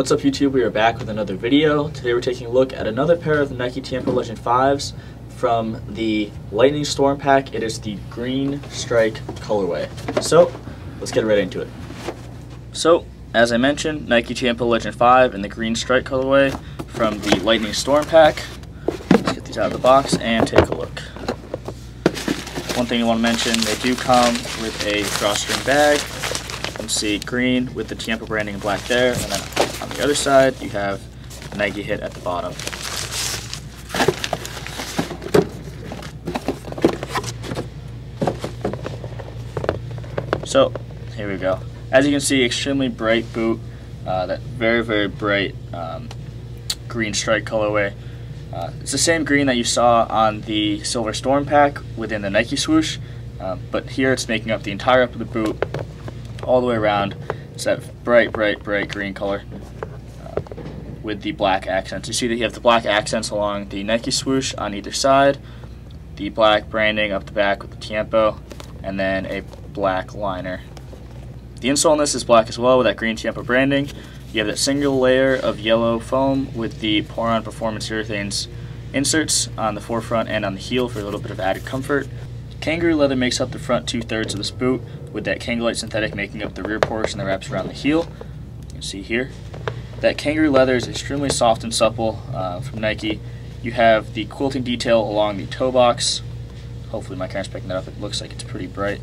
What's up YouTube? We are back with another video. Today we're taking a look at another pair of the Nike Tiempo Legend 5s from the Lightning Storm pack. It is the Green Strike colorway. So, let's get right into it. So, as I mentioned, Nike Tiempo Legend 5 in the Green Strike colorway from the Lightning Storm pack. Let's get these out of the box and take a look. One thing I want to mention, they do come with a drawstring bag. You can see green with the Tiempo branding in black there, and then the other side you have the Nike hit at the bottom. So, here we go. As you can see, extremely bright boot, uh, that very, very bright um, green strike colorway. Uh, it's the same green that you saw on the Silver Storm pack within the Nike swoosh, uh, but here it's making up the entire up of the boot all the way around. It's that bright, bright, bright green color with the black accents. You see that you have the black accents along the Nike swoosh on either side, the black branding up the back with the Tiempo, and then a black liner. The insole on this is black as well with that green Tiempo branding. You have that single layer of yellow foam with the Poron Performance Urethanes inserts on the forefront and on the heel for a little bit of added comfort. Kangaroo leather makes up the front two-thirds of this boot, with that Kanga-Lite synthetic making up the rear portion that wraps around the heel. You can see here. That kangaroo leather is extremely soft and supple uh, from Nike. You have the quilting detail along the toe box. Hopefully my camera's picking that up. It looks like it's pretty bright.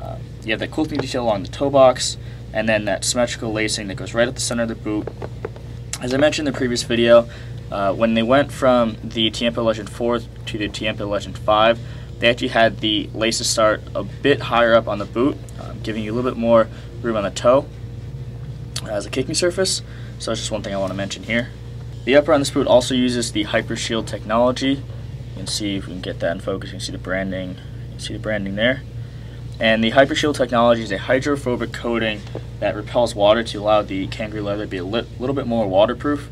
Uh, you have that quilting detail along the toe box, and then that symmetrical lacing that goes right at the center of the boot. As I mentioned in the previous video, uh, when they went from the Tiempo Legend 4 to the Tiempo Legend 5, they actually had the laces start a bit higher up on the boot, um, giving you a little bit more room on the toe as a kicking surface. So that's just one thing I want to mention here. The upper on this boot also uses the Hyper Shield technology. You can see if we can get that in focus. You can see the branding. You can see the branding there. And the Hypershield technology is a hydrophobic coating that repels water to allow the kangaroo leather to be a li little bit more waterproof.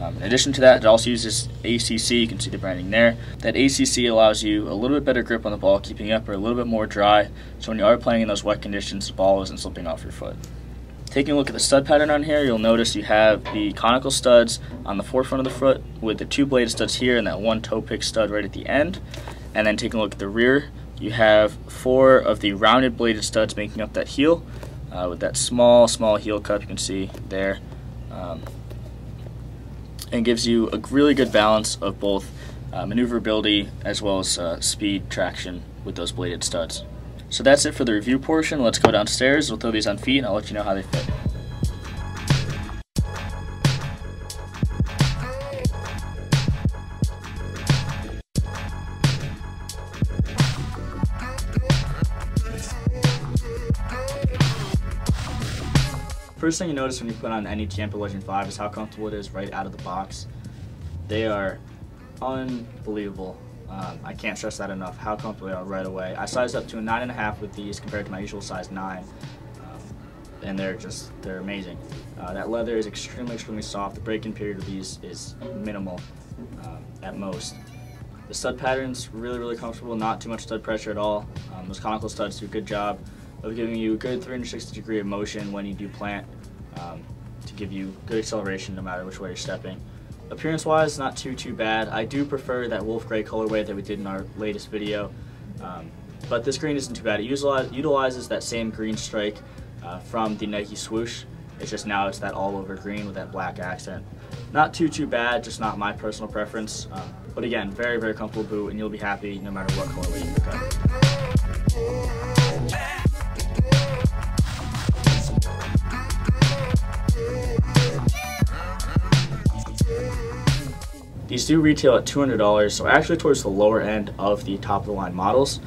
Um, in addition to that, it also uses ACC, you can see the branding there. That ACC allows you a little bit better grip on the ball, keeping it up or a little bit more dry, so when you are playing in those wet conditions, the ball isn't slipping off your foot. Taking a look at the stud pattern on here, you'll notice you have the conical studs on the forefront of the foot with the two bladed studs here and that one toe pick stud right at the end. And then taking a look at the rear, you have four of the rounded bladed studs making up that heel uh, with that small, small heel cup you can see there. Um, and gives you a really good balance of both uh, maneuverability as well as uh, speed traction with those bladed studs. So that's it for the review portion. Let's go downstairs. We'll throw these on feet and I'll let you know how they fit. First thing you notice when you put on any Tiempo Legend 5 is how comfortable it is right out of the box. They are unbelievable. Um, I can't stress that enough, how comfortable they are right away. I sized up to a 9.5 with these compared to my usual size 9. Um, and they're just, they're amazing. Uh, that leather is extremely, extremely soft. The break-in period of these is minimal um, at most. The stud pattern's really, really comfortable, not too much stud pressure at all. Um, those conical studs do a good job of giving you a good 360 degree of motion when you do plant um, to give you good acceleration no matter which way you're stepping. Appearance wise, not too, too bad. I do prefer that wolf gray colorway that we did in our latest video. Um, but this green isn't too bad. It utilizes that same green strike uh, from the Nike swoosh. It's just now it's that all over green with that black accent. Not too, too bad, just not my personal preference. Um, but again, very, very comfortable boot and you'll be happy no matter what colorway you pick up. Do retail at $200, so actually towards the lower end of the top of the line models.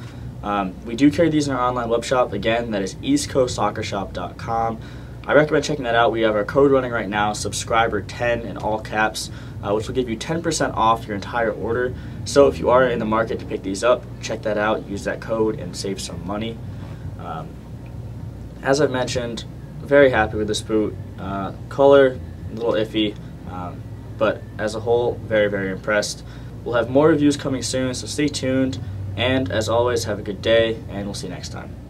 Um, we do carry these in our online web shop. Again, that is eastcoastsoccershop.com. I recommend checking that out. We have our code running right now, subscriber10 in all caps, uh, which will give you 10% off your entire order. So if you are in the market to pick these up, check that out, use that code, and save some money. Um, as I've mentioned, very happy with this boot. Uh, color, a little iffy. Um, but as a whole, very, very impressed. We'll have more reviews coming soon, so stay tuned. And as always, have a good day, and we'll see you next time.